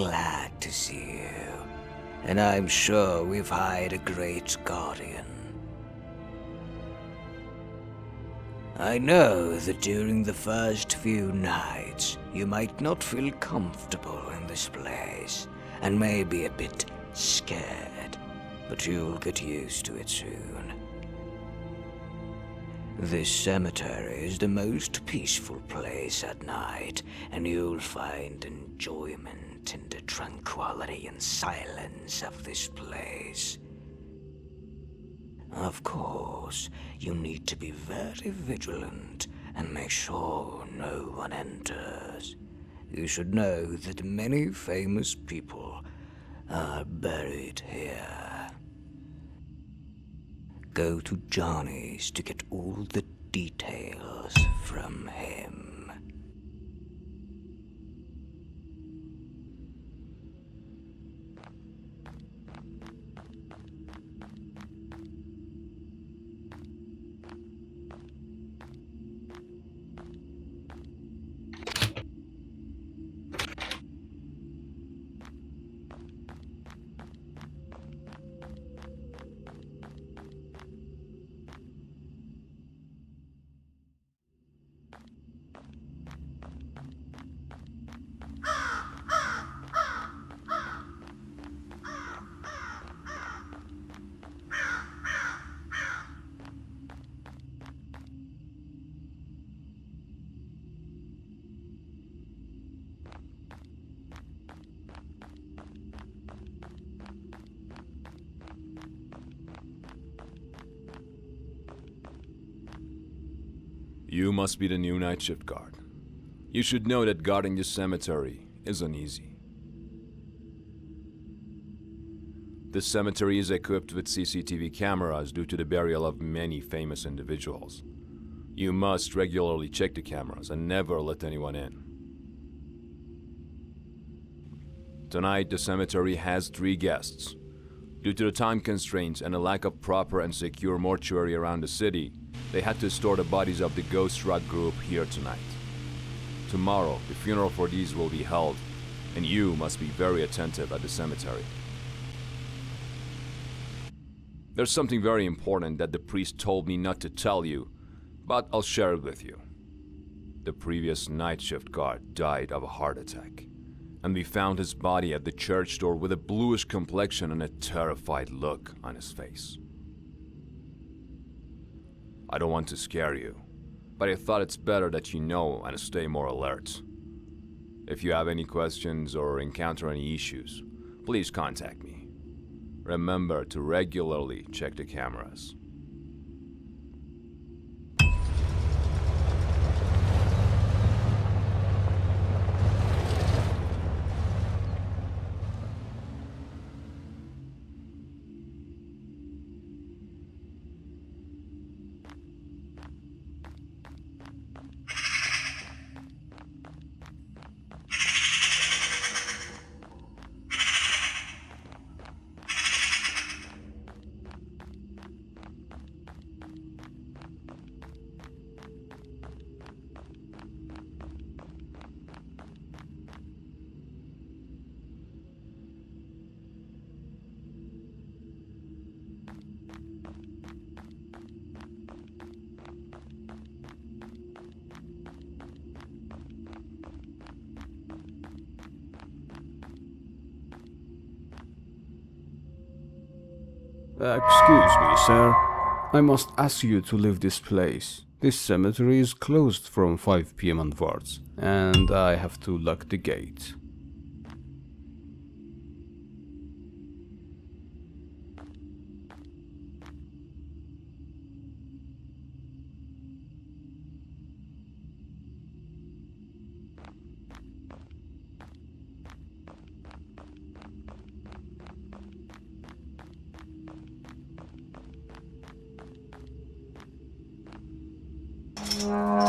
Glad to see you, and I'm sure we've hired a great guardian. I know that during the first few nights, you might not feel comfortable in this place, and may be a bit scared, but you'll get used to it soon. This cemetery is the most peaceful place at night, and you'll find enjoyment in the tranquility and silence of this place. Of course, you need to be very vigilant and make sure no one enters. You should know that many famous people are buried here. Go to Johnny's to get all the details from him. Must be the new night shift guard. You should know that guarding this cemetery isn't easy. This cemetery is equipped with CCTV cameras due to the burial of many famous individuals. You must regularly check the cameras and never let anyone in. Tonight, the cemetery has three guests. Due to the time constraints and a lack of proper and secure mortuary around the city, they had to store the bodies of the Ghost Rock group here tonight. Tomorrow, the funeral for these will be held, and you must be very attentive at the cemetery. There's something very important that the priest told me not to tell you, but I'll share it with you. The previous night shift guard died of a heart attack, and we found his body at the church door with a bluish complexion and a terrified look on his face. I don't want to scare you, but I thought it's better that you know and stay more alert. If you have any questions or encounter any issues, please contact me. Remember to regularly check the cameras. I must ask you to leave this place. This cemetery is closed from 5 pm onwards, and I have to lock the gate. Bye.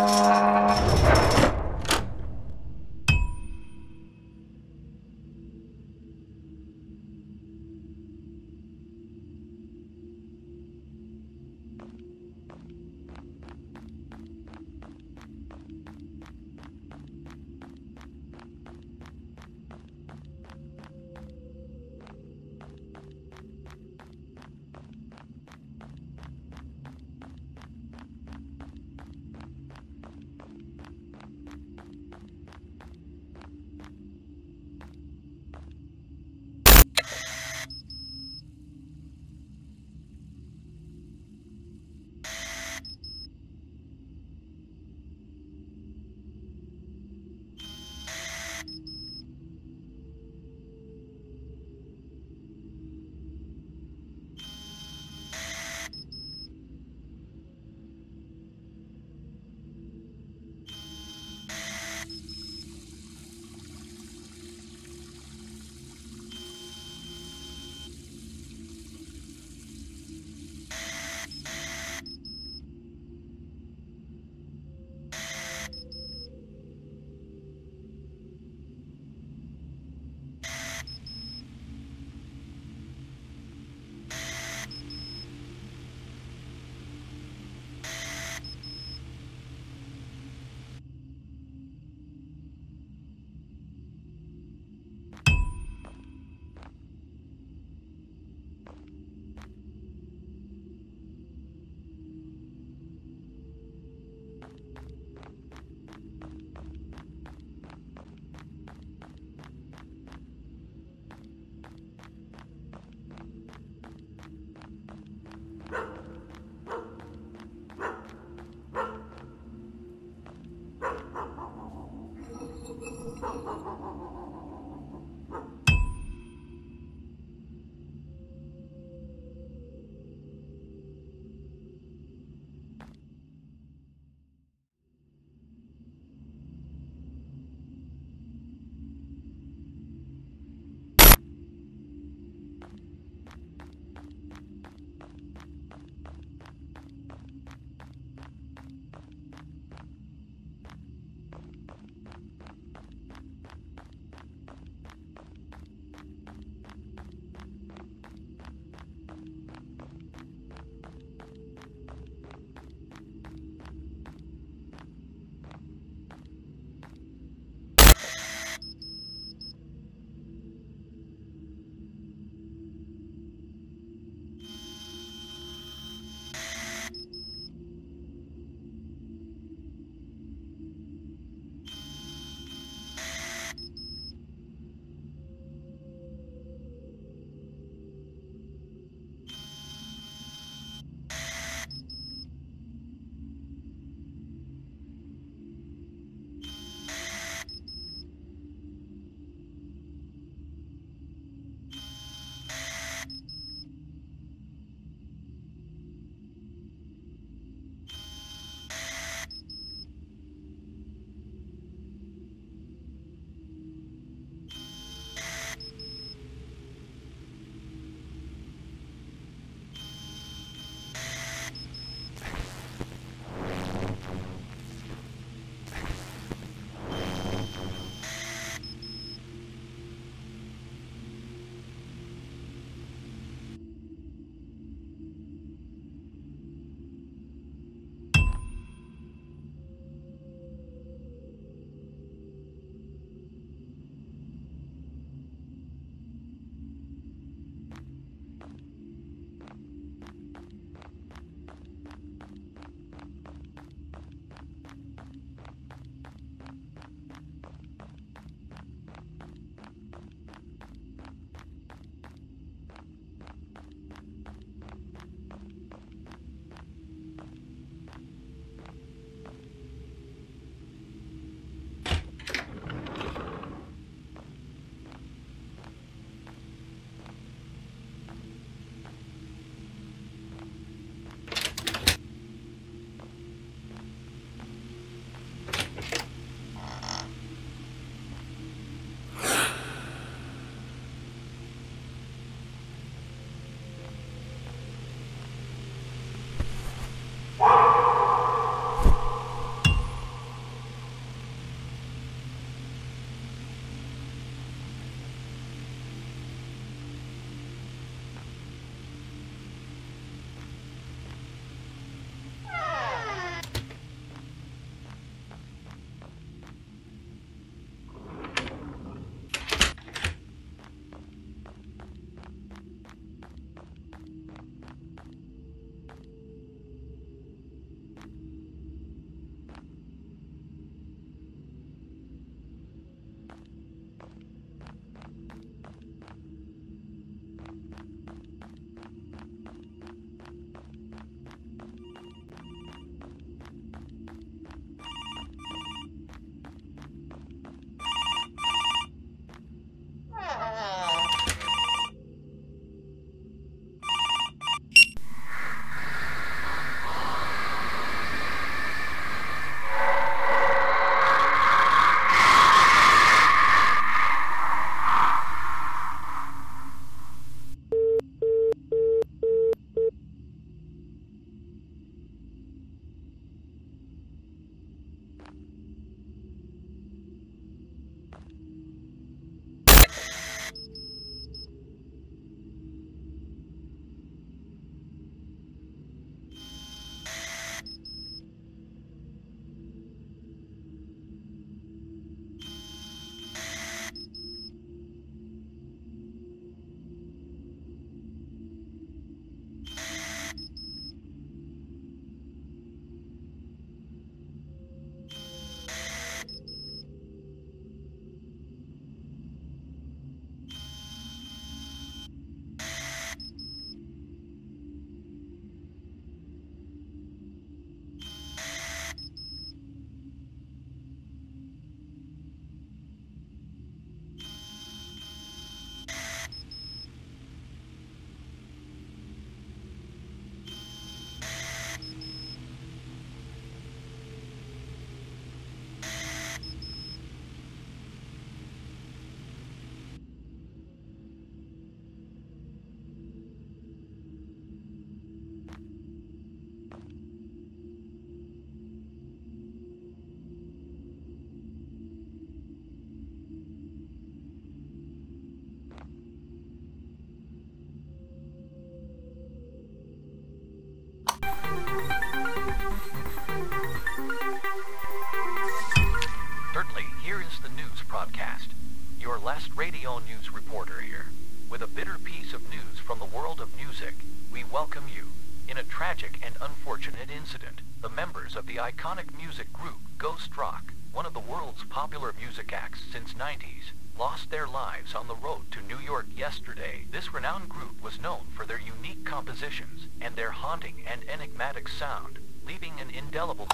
Bitter piece of news from the world of music, we welcome you. In a tragic and unfortunate incident, the members of the iconic music group Ghost Rock, one of the world's popular music acts since 90s, lost their lives on the road to New York yesterday. This renowned group was known for their unique compositions and their haunting and enigmatic sound, leaving an indelible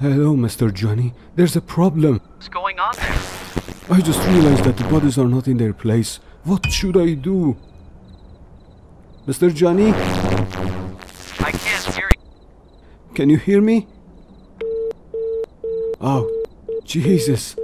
Hello? Mr. Johnny. There's a problem. What's going on there? I just realized that the bodies are not in their place. What should I do? Mr. Johnny, I can't hear you. can you hear me? Oh, Jesus.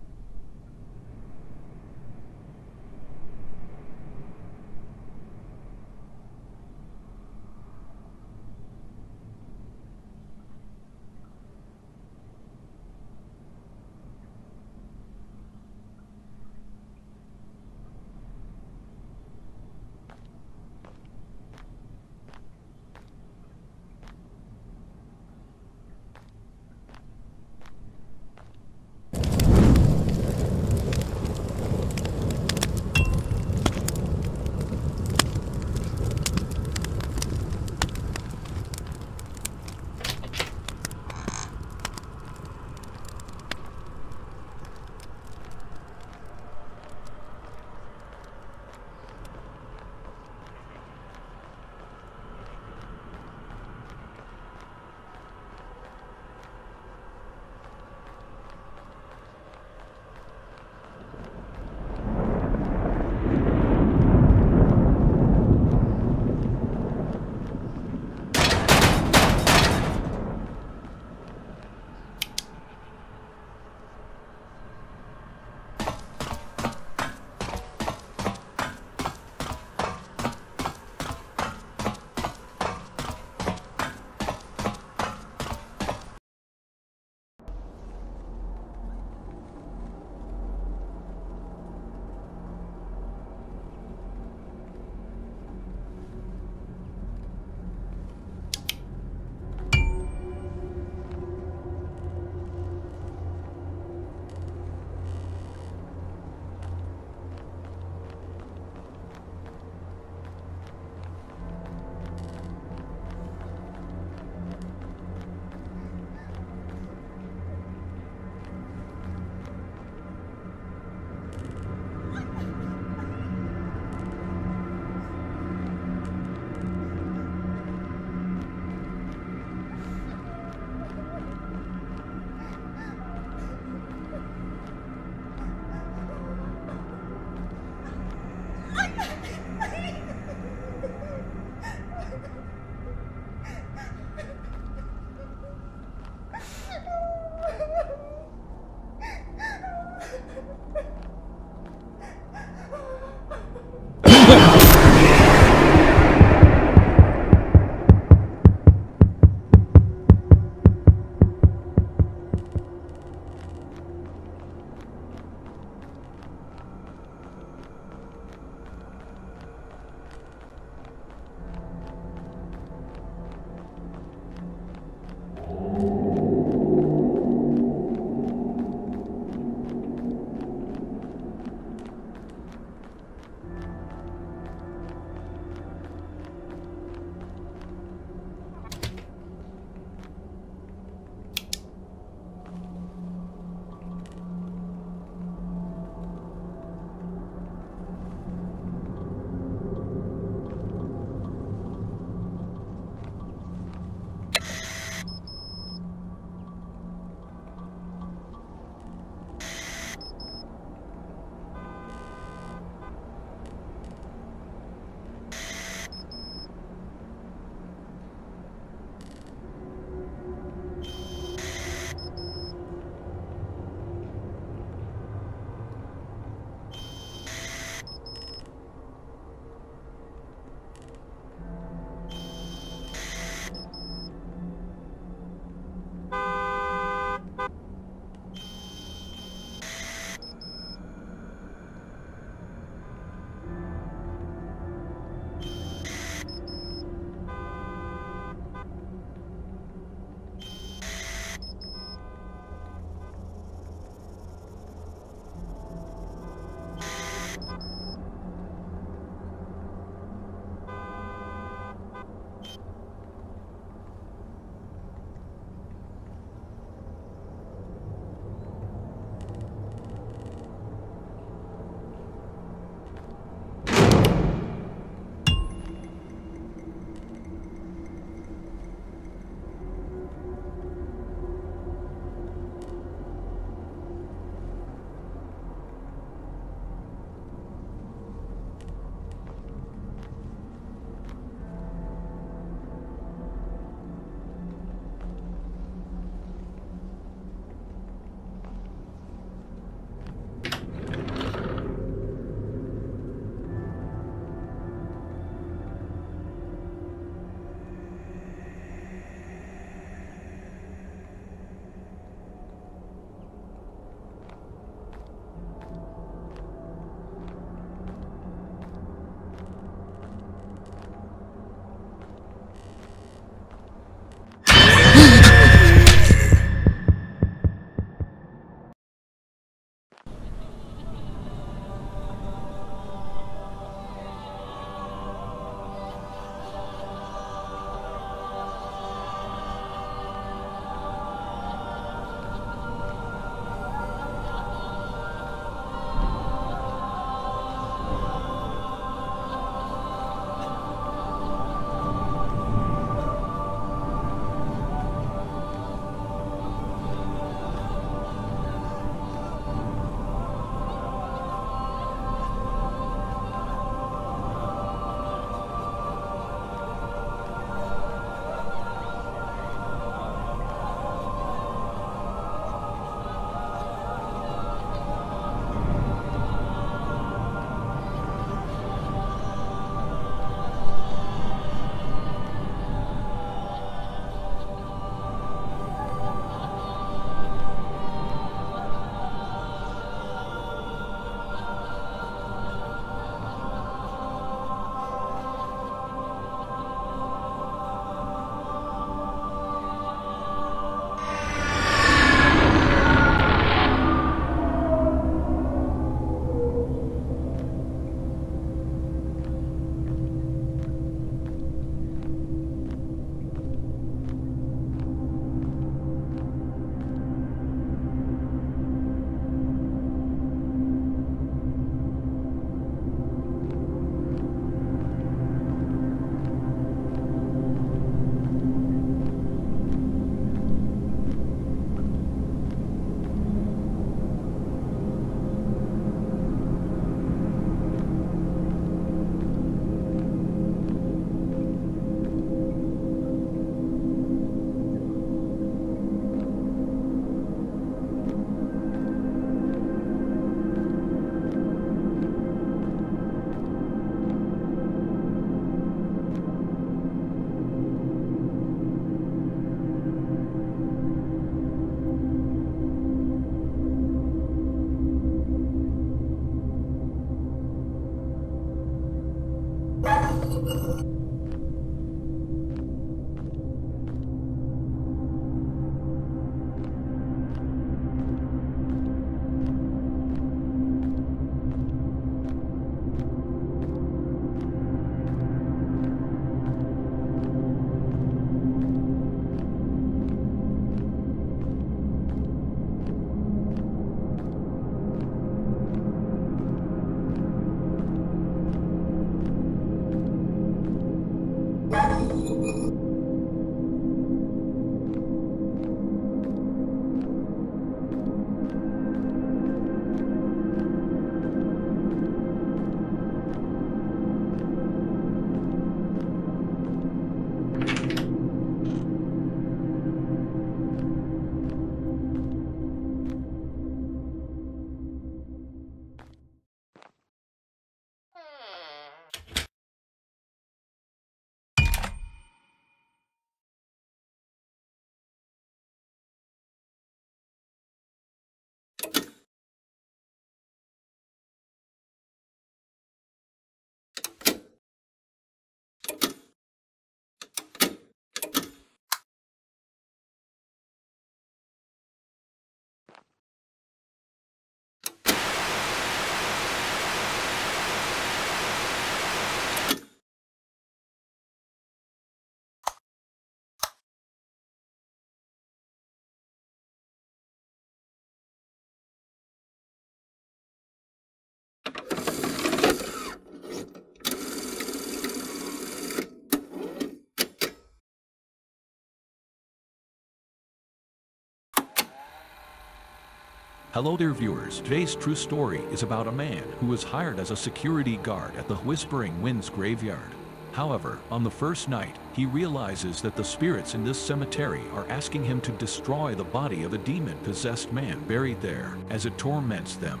Hello dear viewers. Today's true story is about a man who was hired as a security guard at the Whispering Winds graveyard. However, on the first night, he realizes that the spirits in this cemetery are asking him to destroy the body of a demon-possessed man buried there as it torments them.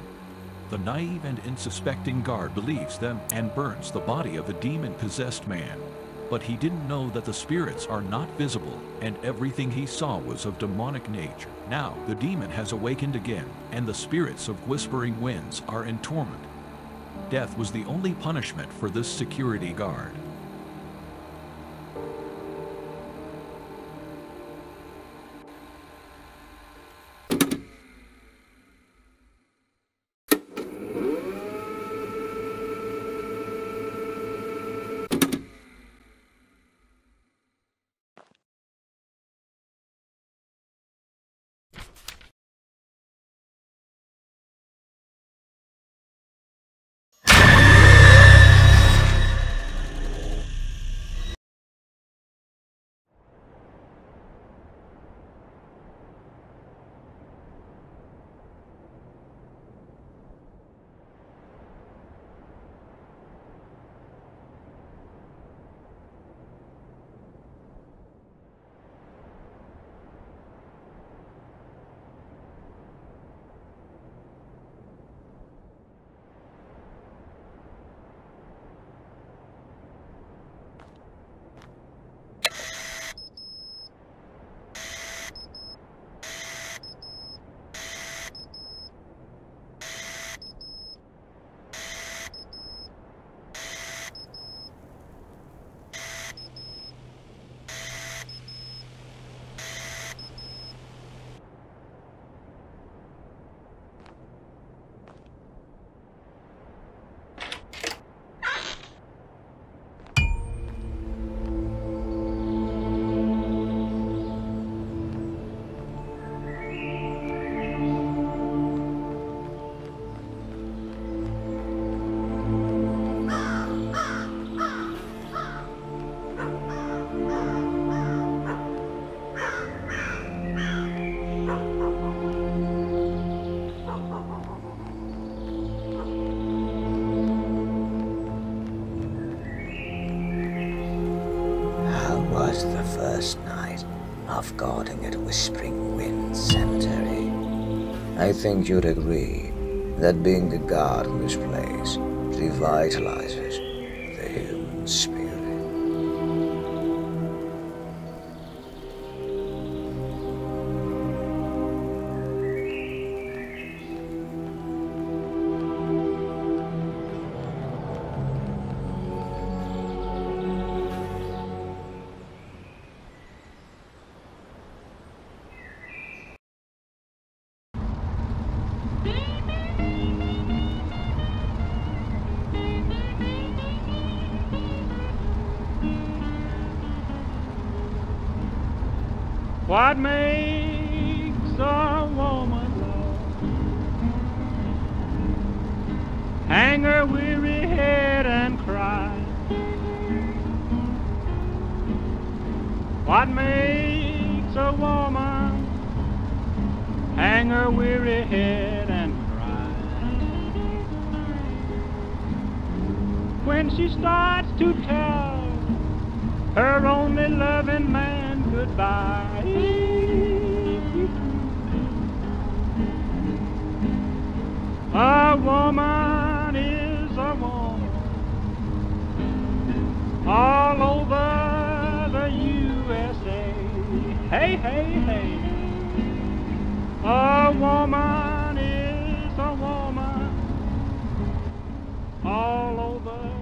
The naive and unsuspecting guard believes them and burns the body of a demon-possessed man. But he didn't know that the spirits are not visible and everything he saw was of demonic nature. Now, the demon has awakened again and the spirits of whispering winds are in torment. Death was the only punishment for this security guard. I think you'd agree that being a god in this place revitalizes Hang her weary head and cry. What makes a woman hang her weary head and cry? When she starts to tell her only loving man goodbye. A woman all over the USA. Hey, hey, hey. A woman is a woman all over